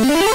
Mm-hmm.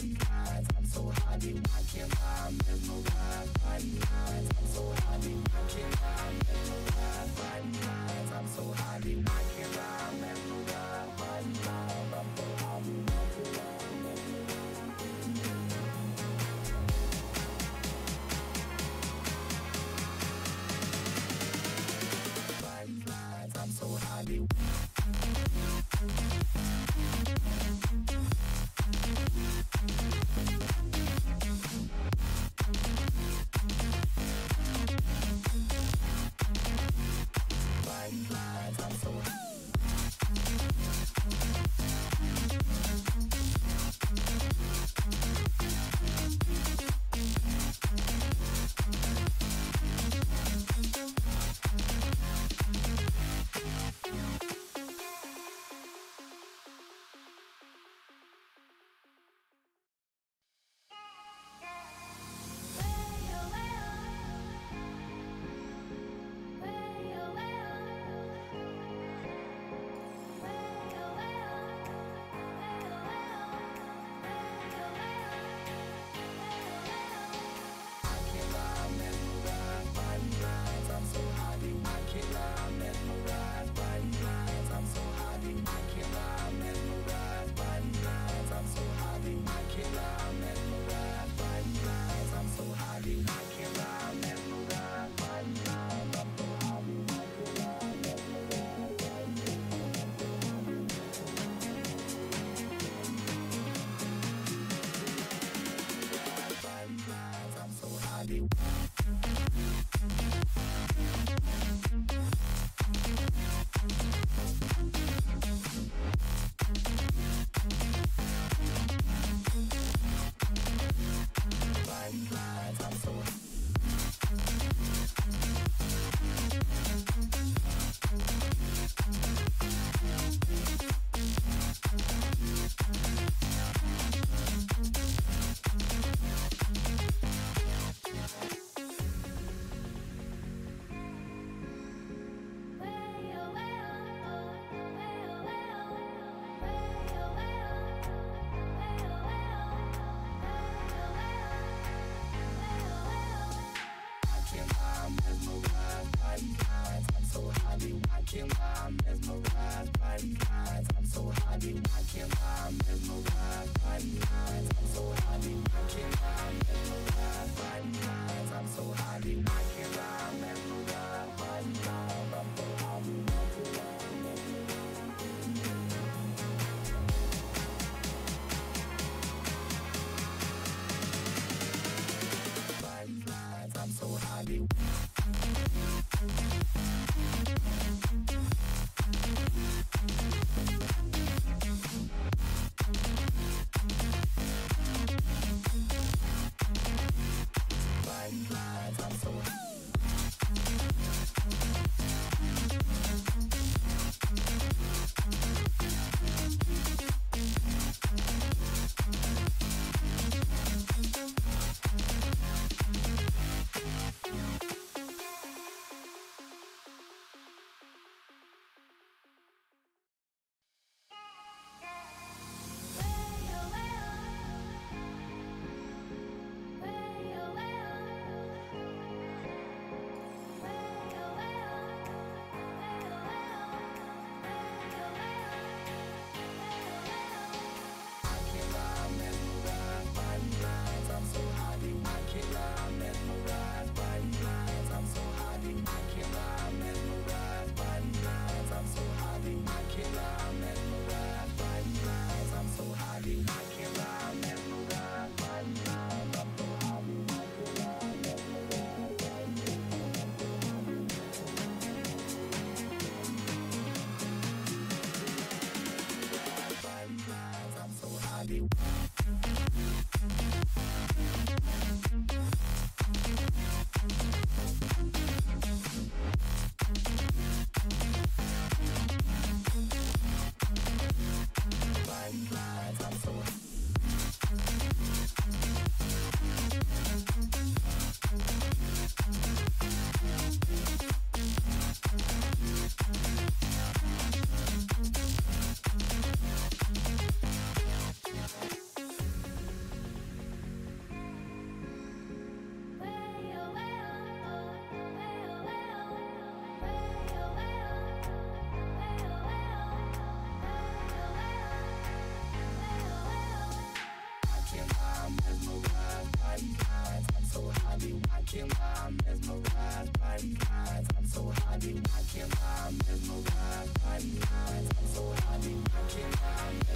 I'm so happy, I you. I can't lie, mesmerized by your eyes. I'm so happy, I can't.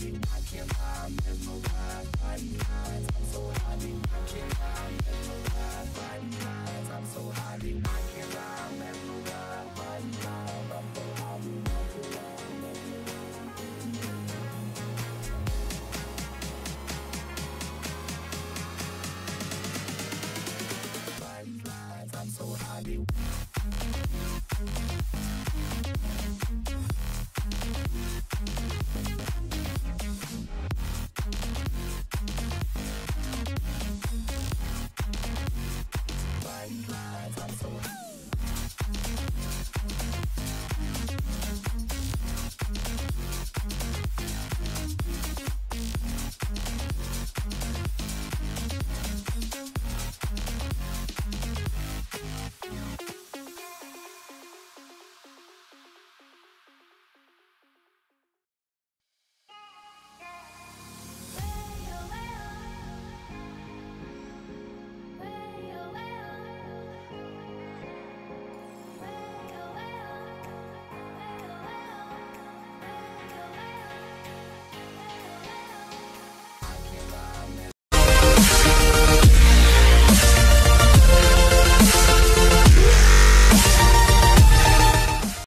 I'm so highly, I can't by eyes. I'm so highly, I can't